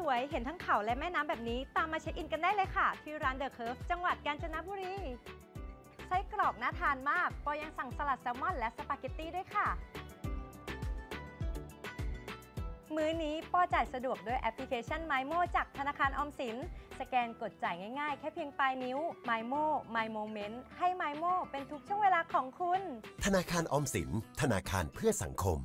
วิวสวยเห็นทั้งเขาและแม่น้ำแบบนี้ ตามมาเช็คอินกันได้เลยค่ะ ที่ร้านเดอะเคิร์ฟจังหวัดกาญจนบุรี ไส้กรอกน่าทานมาก ปอยังสั่งสลัดแซลมอนและสปาเกตตี้ด้วยค่ะ มื้อนี้ปอจ่ายสะดวกด้วยแอปพลิเคชัน m y m o จากธนาคารออมสิน สแกนกดจ่ายง่ายๆ แค่เพียงปลายนิ้ว m y m o My Moment ให้ m y m o เป็นทุกช่วงเวลาของคุณ ธนาคารออมสิน ธนาคารเพื่อสังคม